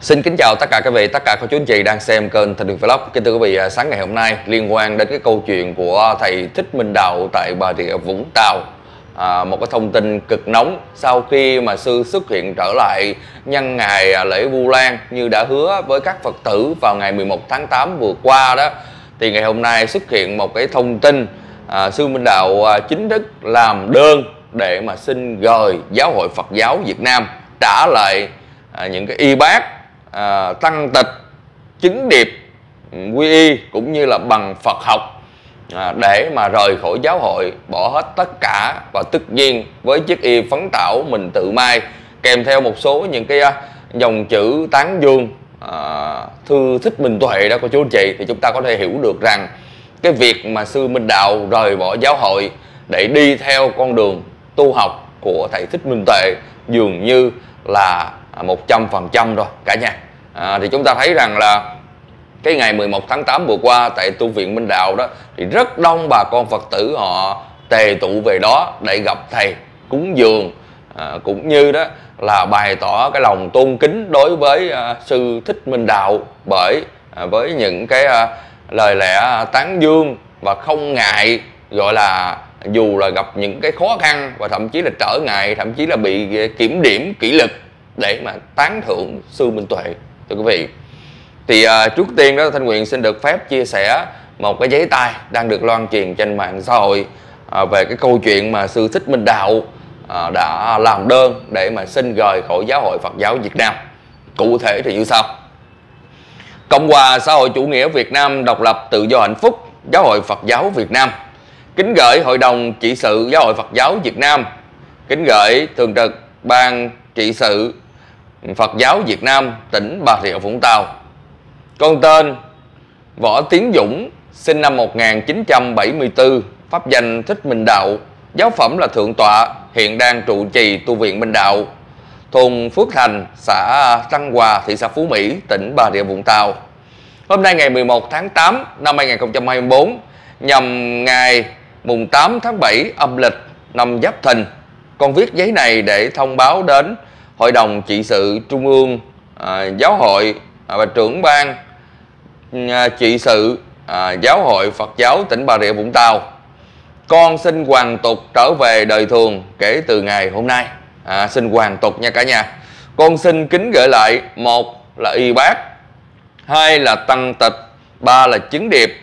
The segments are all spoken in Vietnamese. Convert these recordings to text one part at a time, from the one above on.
Xin kính chào tất cả các vị, tất cả các chú anh chị đang xem kênh Thanh Đường Vlog. Kính thưa quý vị, à, sáng ngày hôm nay liên quan đến cái câu chuyện của thầy Thích Minh Đạo tại Bà Rịa Vũng Tàu. À, một cái thông tin cực nóng sau khi mà sư xuất hiện trở lại nhân ngày à, lễ Vu Lan như đã hứa với các Phật tử vào ngày 11 tháng 8 vừa qua đó thì ngày hôm nay xuất hiện một cái thông tin à, sư Minh Đạo à, chính thức làm đơn để mà xin gời giáo hội Phật giáo Việt Nam trả lại à, những cái y bác à, tăng tịch chứng điệp quy y cũng như là bằng Phật học à, để mà rời khỏi giáo hội bỏ hết tất cả và tất nhiên với chiếc y phấn tảo mình tự mai kèm theo một số những cái à, dòng chữ tán dương à, thư thích minh tuệ đó cô chú anh chị thì chúng ta có thể hiểu được rằng cái việc mà sư minh đạo rời bỏ giáo hội để đi theo con đường tu học của thầy thích minh tuệ dường như là À, một trăm phần trăm rồi cả nhà. À, thì chúng ta thấy rằng là cái ngày 11 tháng 8 vừa qua tại tu viện Minh Đạo đó thì rất đông bà con Phật tử họ tề tụ về đó để gặp thầy cúng dường. À, cũng như đó là bày tỏ cái lòng tôn kính đối với à, sư Thích Minh Đạo bởi à, với những cái à, lời lẽ tán dương và không ngại gọi là dù là gặp những cái khó khăn và thậm chí là trở ngại thậm chí là bị à, kiểm điểm kỷ lực để mà tán thưởng sư Minh Tuệ thưa quý vị. Thì à, trước tiên đó Thanh Nguyện xin được phép chia sẻ một cái giấy tay đang được loan truyền trên mạng xã hội à, về cái câu chuyện mà sư Thích Minh Đạo à, đã làm đơn để mà xin rời khỏi giáo hội Phật giáo Việt Nam. Cụ thể thì như sau. Cộng hòa xã hội chủ nghĩa Việt Nam độc lập tự do hạnh phúc giáo hội Phật giáo Việt Nam. Kính gửi hội đồng trị sự giáo hội Phật giáo Việt Nam. Kính gửi thường trực ban trị sự Phật giáo Việt Nam tỉnh Bà Rịa Vũng Tàu. Con tên Võ Tiến Dũng, sinh năm 1974 pháp danh Thích Minh Đạo, giáo phẩm là Thượng Tọa, hiện đang trụ trì tu viện Minh Đạo, thôn Phước Thành, xã Trăng Hòa, thị xã Phú Mỹ, tỉnh Bà Rịa Vũng Tàu. Hôm nay ngày 11 tháng 8 năm 2024 nhằm ngày mùng 8 tháng 7 âm lịch năm Giáp Thìn. Con viết giấy này để thông báo đến Hội đồng trị sự Trung ương à, Giáo hội à, và trưởng ban ừ, à, trị sự à, Giáo hội Phật giáo tỉnh Bà Rịa Vũng Tàu. Con xin hoàn tục trở về đời thường kể từ ngày hôm nay. À, xin hoàn tục nha cả nhà. Con xin kính gửi lại một là y bác, hai là tăng tịch, ba là chứng điệp,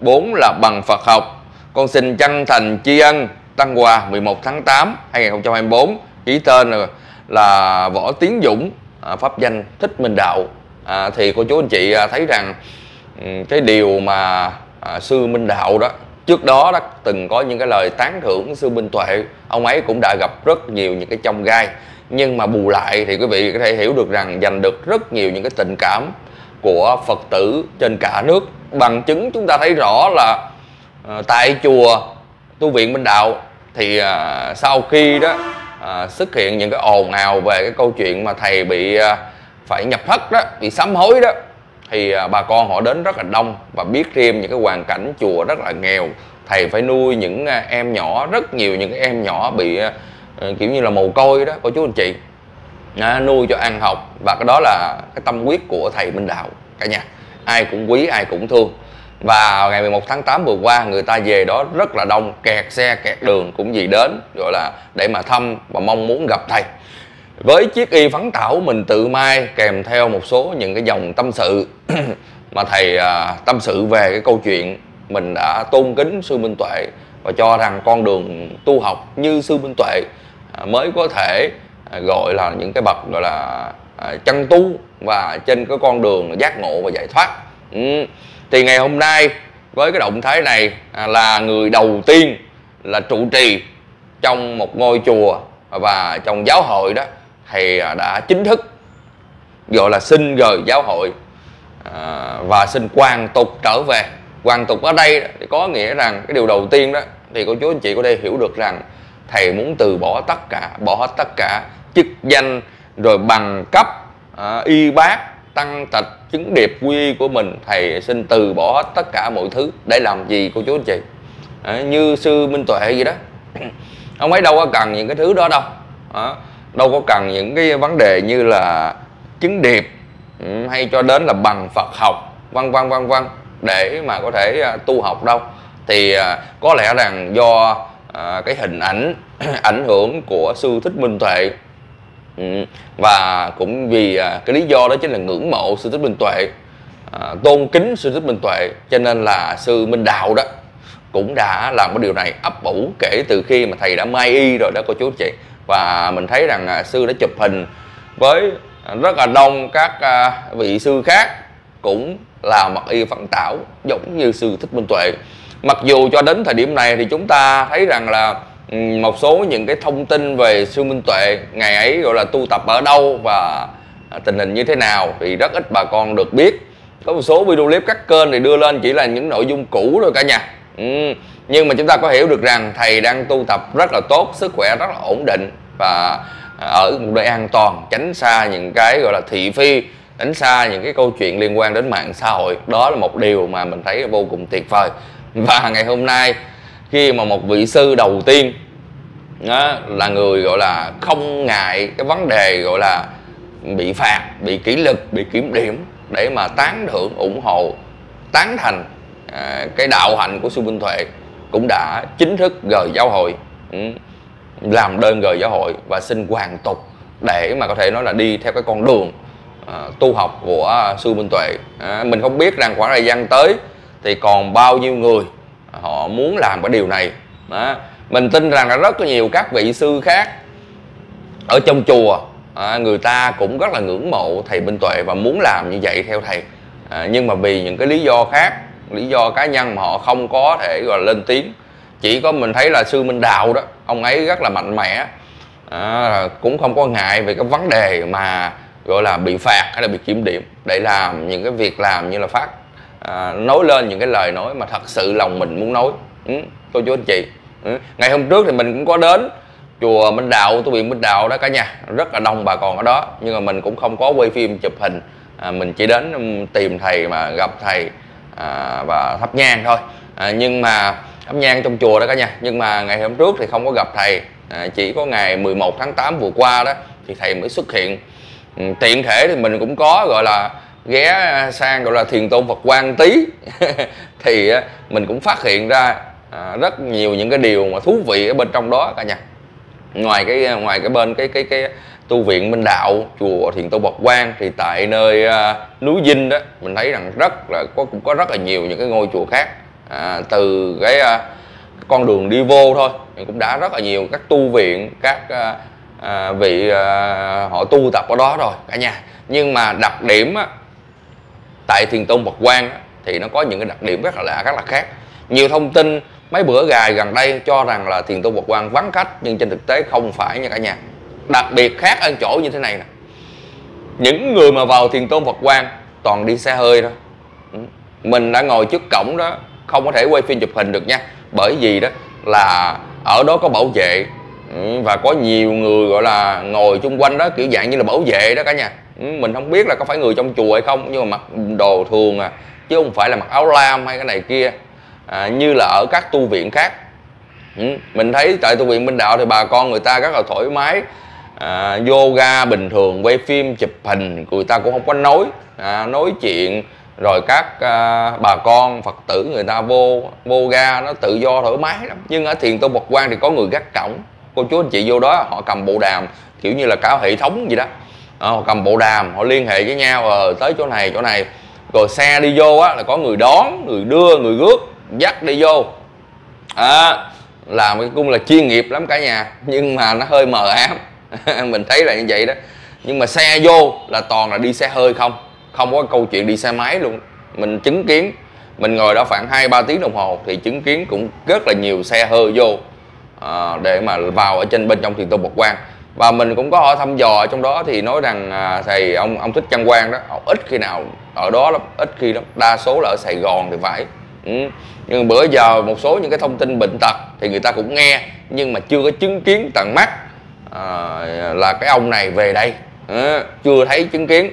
bốn là bằng Phật học. Con xin chân thành tri ân Tăng Hòa 11 tháng 8 2024 ký tên là là võ tiến dũng à, pháp danh thích minh đạo. À, thì cô chú anh chị à, thấy rằng ừ, cái điều mà à, sư minh đạo đó trước đó đã từng có những cái lời tán thưởng sư minh tuệ ông ấy cũng đã gặp rất nhiều những cái trong gai. Nhưng mà bù lại thì quý vị có thể hiểu được rằng giành được rất nhiều những cái tình cảm của phật tử trên cả nước. Bằng chứng chúng ta thấy rõ là à, tại chùa tu viện minh đạo thì à, sau khi đó à, xuất hiện những cái ồn ào về cái câu chuyện mà thầy bị à, phải nhập thất đó bị sám hối đó. Thì à, bà con họ đến rất là đông và biết thêm những cái hoàn cảnh chùa rất là nghèo. Thầy phải nuôi những à, em nhỏ rất nhiều những cái em nhỏ bị à, ờ, kiểu như là mồ côi đó. Cô chú anh chị à, nuôi cho ăn học và cái đó là cái tâm huyết của thầy Minh Đạo cả nhà. Ai cũng quý ai cũng thương và ngày 11 tháng 8 vừa qua người ta về đó rất là đông kẹt xe kẹt đường cũng gì đến gọi là để mà thăm và mong muốn gặp thầy. Với chiếc y phấn tảo mình tự mai kèm theo một số những cái dòng tâm sự mà thầy à, tâm sự về cái câu chuyện mình đã tôn kính sư Minh Tuệ và cho rằng con đường tu học như sư Minh Tuệ à, mới có thể à, gọi là những cái bậc gọi là à, chân tu và trên cái con đường giác ngộ và giải thoát. Ừ thì ngày hôm nay với cái động thái này à, là người đầu tiên là trụ trì trong một ngôi chùa và trong giáo hội đó thì à, đã chính thức gọi là xin rời giáo hội à, và xin quan tục trở về. Quan tục ở đây thì có nghĩa rằng cái điều đầu tiên đó thì cô chú anh chị có thể hiểu được rằng thầy muốn từ bỏ tất cả, bỏ hết tất cả chức danh rồi bằng cấp y bác, tăng tịch chứng điệp quy của mình thầy xin từ bỏ hết tất cả mọi thứ để làm gì cô chú anh chị? À, như sư minh tuệ vậy đó. Ông ấy đâu có cần những cái thứ đó đâu. À, đâu có cần những cái vấn đề như là chứng điệp ừ, hay cho đến là bằng Phật học vân vân vân vân để mà có thể ờ, tu học đâu. Thì có lẽ rằng do cái hình ảnh ảnh hưởng của sư thích minh tuệ ừ, và cũng vì à, cái lý do đó chính là ngưỡng mộ sư thích minh tuệ à, tôn kính sư thích minh tuệ cho nên là sư minh đạo đó cũng đã làm cái điều này ấp ủ kể từ khi mà thầy đã mai y rồi đó cô chú chị. Và mình thấy rằng à, sư đã chụp hình với rất là đông các vị sư khác cũng là mặc y phận tảo giống như sư thích minh tuệ. Mặc dù cho đến thời điểm này thì chúng ta thấy rằng là một số những cái thông tin về sư minh tuệ ngày ấy gọi là tu tập ở đâu và tình hình như thế nào thì rất ít bà con được biết. Có một số video clip các kênh thì đưa lên chỉ là những nội dung cũ thôi cả nhà. Ừ. nhưng mà chúng ta có hiểu được rằng thầy đang tu tập rất là tốt, sức khỏe rất là ổn định và ở một nơi an toàn, tránh xa những cái gọi là thị phi, tránh xa những cái câu chuyện liên quan đến mạng xã hội. Đó là một điều mà mình thấy vô cùng tuyệt vời. Và ngày hôm nay khi mà một vị sư đầu tiên đó, là người gọi là không ngại cái vấn đề gọi là bị phạt bị kỷ luật bị kiểm điểm để mà tán thưởng ủng hộ tán thành à, cái đạo hạnh của sư Minh Tuệ cũng đã chính thức rời giáo hội ừ, làm đơn rời giáo hội và xin hoàn tục để mà có thể nói là đi theo cái con đường à, tu học của sư Minh Tuệ. À, mình không biết rằng khoảng thời gian tới thì còn bao nhiêu người họ muốn làm cái điều này. Đó. mình tin rằng là rất là nhiều các vị sư khác ở trong chùa à, người ta cũng rất là ngưỡng mộ thầy Minh Tuệ và muốn làm như vậy theo thầy. À, nhưng mà vì những cái lý do khác lý do cá nhân mà họ không có thể gọi là lên tiếng. Chỉ có mình thấy là sư Minh Đạo đó ông ấy rất là mạnh mẽ. À, cũng không có ngại về cái vấn đề mà gọi là bị phạt hay là bị kiểm điểm để làm những cái việc làm như là phát à, nói lên những cái lời nói mà thật sự lòng mình muốn nói. Ừ, cô chú anh chị. Ừ. ngày hôm trước thì mình cũng có đến chùa Minh Đạo tu viện Minh Đạo đó cả nhà. Rất là đông bà con ở đó nhưng mà mình cũng không có quay phim chụp hình. À, mình chỉ đến um, tìm thầy mà gặp thầy à, và thắp nhang thôi. À, nhưng mà thắp nhang trong chùa đó cả nhà. Nhưng mà ngày hôm trước thì không có gặp thầy. À, chỉ có ngày 11 tháng 8 vừa qua đó thì thầy mới xuất hiện. Ừ, tiện thể thì mình cũng có gọi là ghé à, sang gọi là thiền tôn Phật quan tí thì à, mình cũng phát hiện ra à, rất nhiều những cái điều mà thú vị ở bên trong đó cả nhà. Ngoài cái ngoài cái bên cái cái cái tu viện Minh Đạo chùa Thiền Tôn bộc quang thì tại nơi uh, núi Dinh đó mình thấy rằng rất là có cũng có rất là nhiều những cái ngôi chùa khác. À, từ cái uh, con đường đi vô thôi cũng đã rất là nhiều các tu viện các uh, uh, vị uh, họ tu tập ở đó rồi cả nhà. Nhưng mà đặc điểm á, tại thiền tông Bậc Quan thì nó có những cái đặc điểm rất là lạ, rất là khác. Nhiều thông tin, mấy bữa gài gần đây cho rằng là thiền tông Bậc Quan vắng khách, nhưng trên thực tế không phải nha cả nhà. Đặc biệt khác ở chỗ như thế này nè. Những người mà vào thiền tông Phật quan toàn đi xe hơi thôi. Ừ. Mình đã ngồi trước cổng đó, không có thể quay phim chụp hình được nha. Bởi vì đó là ở đó có bảo vệ. Ừ, và có nhiều người gọi là ngồi chung quanh đó, kiểu dạng như là bảo vệ đó cả nhà. Ừ, mình không biết là có phải người trong chùa hay không nhưng mà mặc đồ thường à chứ không phải là mặc áo lam hay cái này kia. À, như là ở các tu viện khác. Ừ, mình thấy tại tu viện minh đạo thì bà con người ta rất là thoải mái. À, yoga bình thường quay phim chụp hình người ta cũng không có nói. À, nói chuyện rồi các à, bà con phật tử người ta vô vô ga nó tự do thoải mái lắm. Nhưng ở thiền tôn bậc quan thì có người gác cổng. Cô chú anh chị vô đó họ cầm bộ đàm kiểu như là cả hệ thống gì đó họ cầm bộ đàm họ liên hệ với nhau ờ tới chỗ này chỗ này. Rồi xe đi vô á là có người đón người đưa người rước dắt đi vô. À, làm cái cung là chuyên nghiệp lắm cả nhà nhưng mà nó hơi mờ ám. Mình thấy là như vậy đó. Nhưng mà xe vô là toàn là đi xe hơi không không có câu chuyện đi xe máy luôn. Mình chứng kiến mình ngồi đó khoảng hai ba tiếng đồng hồ thì chứng kiến cũng rất là nhiều xe hơi vô à, để mà vào ở trên bên trong thiền tôn bậc quan và mình cũng có hỏi thăm dò trong đó thì nói rằng à, thầy ông ông thích trang quan đó. Ông ít khi nào ở đó lắm ít khi lắm. Đa số là ở sài gòn thì phải. Ừ. nhưng bữa giờ một số những cái thông tin bệnh tật thì người ta cũng nghe nhưng mà chưa có chứng kiến tận mắt à, là cái ông này về đây. À, chưa thấy chứng kiến.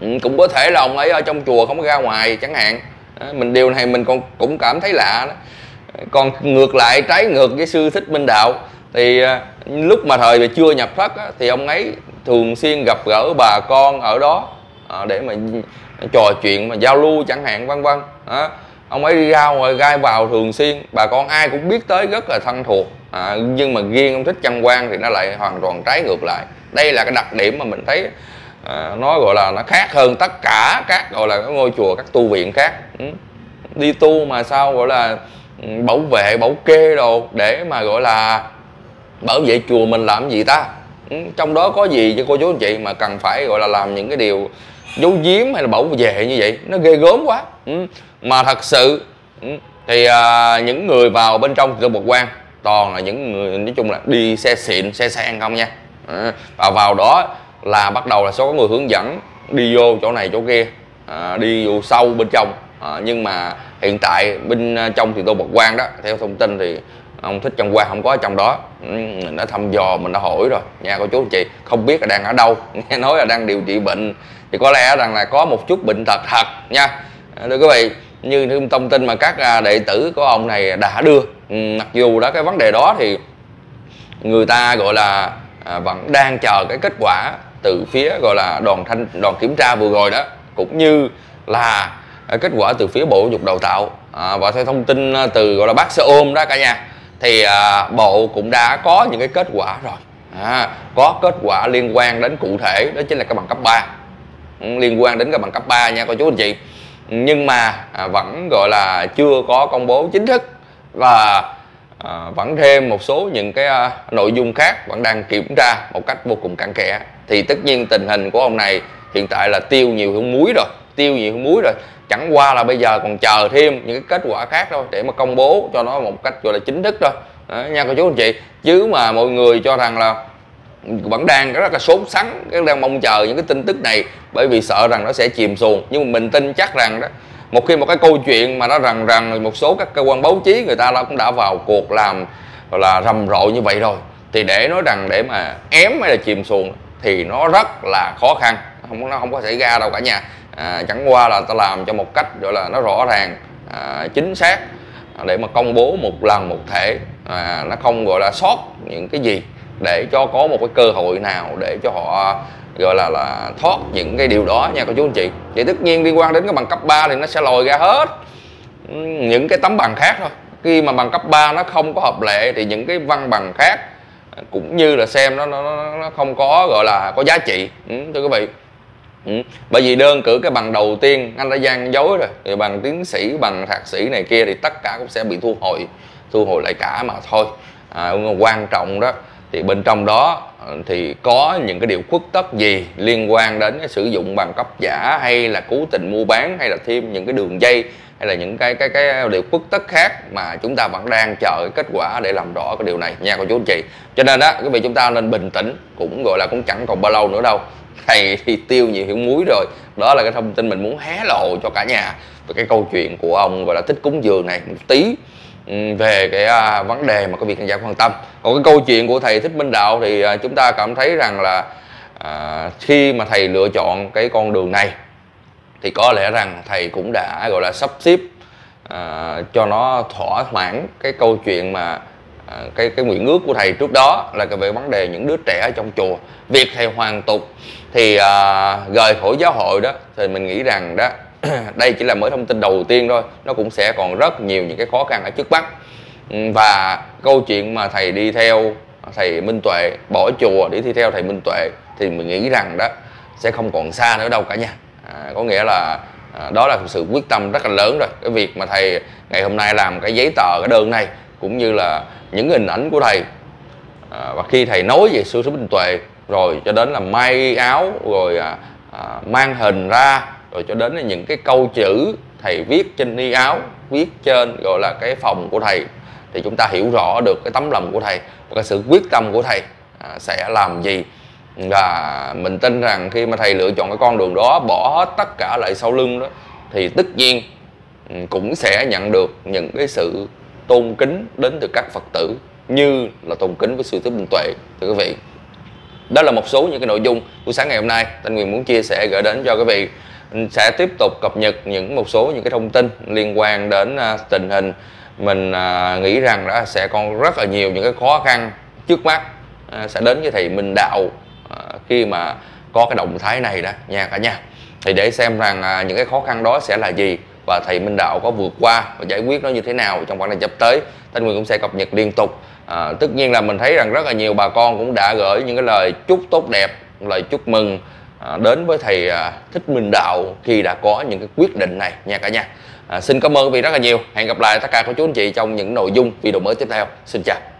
Ừ, cũng có thể là ông ấy ở trong chùa không có ra ngoài chẳng hạn. À, mình điều này mình còn cũng cảm thấy lạ đó. Còn ngược lại trái ngược với sư thích minh đạo thì à, lúc mà thời chưa nhập thất á, thì ông ấy thường xuyên gặp gỡ bà con ở đó à, để mà trò chuyện mà giao lưu chẳng hạn vân vân. À, ông ấy đi ra ngoài gai vào thường xuyên. Bà con ai cũng biết tới rất là thân thuộc à, nhưng mà riêng ông thích chăm quan thì nó lại hoàn toàn trái ngược lại. Đây là cái đặc điểm mà mình thấy à, nó gọi là nó khác hơn tất cả các gọi là các ngôi chùa các tu viện khác. Ừ. đi tu mà sao gọi là ừ, bảo vệ bảo kê đồ để mà gọi là bảo vệ chùa mình làm gì ta? Ừ, trong đó có gì cho cô chú anh chị mà cần phải gọi là làm những cái điều giấu giếm hay là bảo vệ như vậy? Nó ghê gớm quá. Ừ, mà thật sự ừ, thì à, những người vào bên trong thì bộc quan toàn là những người nói chung là đi xe xịn xe sang không nha. À, và vào đó là bắt đầu là số có người hướng dẫn đi vô chỗ này chỗ kia à, đi vô sâu bên trong. À, nhưng mà hiện tại bên à, trong thì tôi bật quan đó theo thông tin thì ông thích trong qua không có ở trong đó. Ừ, mình đã thăm dò mình đã hỏi rồi. Nha cô chú anh chị không biết là đang ở đâu. Nghe nói là đang điều trị bệnh. Thì có lẽ rằng là có một chút bệnh tật thật nha. Thưa quý vị như thông tin mà các à, đệ tử của ông này đã đưa ừ, mặc dù đó cái vấn đề đó thì người ta gọi là à, vẫn đang chờ cái kết quả từ phía gọi là đoàn thanh đoàn kiểm tra vừa rồi đó cũng như là à, kết quả từ phía bộ giáo dục đào tạo. À, và theo thông tin à, từ gọi là bác xe ôm đó cả nhà thì à, bộ cũng đã có những cái kết quả rồi. À, có kết quả liên quan đến cụ thể đó chính là cái bằng cấp 3 ừ, liên quan đến cái bằng cấp 3 nha cô chú anh chị. Nhưng mà à, vẫn gọi là chưa có công bố chính thức. Và à, vẫn thêm một số những cái à, nội dung khác vẫn đang kiểm tra một cách vô cùng cặn kẽ. Thì tất nhiên tình hình của ông này hiện tại là tiêu nhiều hơn muối rồi tiêu nhiều hơn muối rồi chẳng qua là bây giờ còn chờ thêm những cái kết quả khác thôi để mà công bố cho nó một cách gọi là chính thức thôi. Đó, nha cô chú anh chị. Chứ mà mọi người cho rằng là vẫn đang rất là sốt sắng đang mong chờ những cái tin tức này bởi vì sợ rằng nó sẽ chìm xuồng. Nhưng mà mình tin chắc rằng đó một khi một cái câu chuyện mà nó rằng rằng một số các cơ quan báo chí người ta cũng đã vào cuộc làm gọi là rầm rộ như vậy rồi thì để nói rằng để mà ém hay là chìm xuồng thì nó rất là khó khăn. Không nó không có xảy ra đâu cả nhà à, chẳng qua là ta làm cho một cách gọi là nó rõ ràng à, chính xác à, để mà công bố một lần một thể. À, nó không gọi là sót những cái gì để cho có một cái cơ hội nào để cho họ à, gọi là là thoát những cái điều đó nha cô chú anh chị. Vậy tất nhiên liên quan đến cái bằng cấp 3 thì nó sẽ lòi ra hết. Ừ, những cái tấm bằng khác thôi. Khi mà bằng cấp 3 nó không có hợp lệ thì những cái văn bằng khác à, cũng như là xem nó nó, nó không có gọi là có giá trị. Ừ, thưa quý vị ừ. bởi vì đơn cử cái bằng đầu tiên anh đã gian dối rồi. Thì bằng tiến sĩ bằng thạc sĩ này kia thì tất cả cũng sẽ bị thu hồi thu hồi lại cả mà thôi. À, quan trọng đó. Thì bên trong đó ờ, thì có những cái điều khuất tất gì liên quan đến cái sử dụng bằng cấp giả hay là cố tình mua bán hay là thêm những cái đường dây hay là những cái cái cái điều khuất tất khác mà chúng ta vẫn đang chờ cái kết quả để làm rõ cái điều này nha cô chú anh chị. Cho nên đó quý vị chúng ta nên bình tĩnh cũng gọi là cũng chẳng còn bao lâu nữa đâu. thầy thì tiêu nhiều hiểu muối rồi. Đó là cái thông tin mình muốn hé lộ cho cả nhà. Về cái câu chuyện của ông gọi là thích cúng dường này một tí ừ, về cái à, vấn đề mà có việc khán giả quan tâm. Còn cái câu chuyện của thầy thích minh đạo thì à, chúng ta cảm thấy rằng là à, khi mà thầy lựa chọn cái con đường này thì có lẽ rằng thầy cũng đã gọi là sắp xếp à, cho nó thỏa mãn cái câu chuyện mà à, cái cái nguyện ước của thầy trước đó là về vấn đề những đứa trẻ ở trong chùa. Việc thầy hoàn tục thì à, rời khỏi giáo hội đó thì mình nghĩ rằng đó đây chỉ là mới thông tin đầu tiên thôi. Nó cũng sẽ còn rất nhiều những cái khó khăn ở trước mắt. Ừ, và câu chuyện mà thầy đi theo thầy Minh Tuệ bỏ chùa để đi theo thầy Minh Tuệ thì mình nghĩ rằng đó sẽ không còn xa nữa đâu cả nha. À, có nghĩa là à, đó là sự quyết tâm rất là lớn rồi. Cái việc mà thầy ngày hôm nay làm cái giấy tờ cái đơn này cũng như là những hình ảnh của thầy. À, và khi thầy nói về sư sống bình Tuệ rồi cho đến là may áo rồi à, à, mang hình ra rồi cho đến là những cái câu chữ thầy viết trên y áo viết trên gọi là cái phòng của thầy thì chúng ta hiểu rõ được cái tấm lòng của thầy và cái sự quyết tâm của thầy à, sẽ làm gì. Và mình tin rằng khi mà thầy lựa chọn cái con đường đó bỏ hết tất cả lại sau lưng đó thì tất nhiên ừ, cũng sẽ nhận được những cái sự tôn kính đến từ các phật tử như là tôn kính với sư thích minh tuệ. Thưa quý vị, đó là một số những cái nội dung của sáng ngày hôm nay. Thanh nguyên muốn chia sẻ gửi đến cho quý vị. Sẽ tiếp tục cập nhật những một số những cái thông tin liên quan đến à, tình hình. Mình à, nghĩ rằng đó sẽ còn rất là nhiều những cái khó khăn trước mắt à, sẽ đến với thầy Minh Đạo khi mà có cái động thái này đó nha cả nhà. Thì để xem rằng những cái khó khăn đó sẽ là gì và thầy Minh Đạo có vượt qua và giải quyết nó như thế nào trong khoảng thời gian tới Thanh Nguyên cũng sẽ cập nhật liên tục. À, tất nhiên là mình thấy rằng rất là nhiều bà con cũng đã gửi những cái lời chúc tốt đẹp lời chúc mừng à, đến với thầy à, Thích Minh Đạo khi đã có những cái quyết định này nha cả nhà. À, xin cảm ơn quý vị rất là nhiều. Hẹn gặp lại tất cả các chú anh chị trong những nội dung video mới tiếp theo. Xin chào.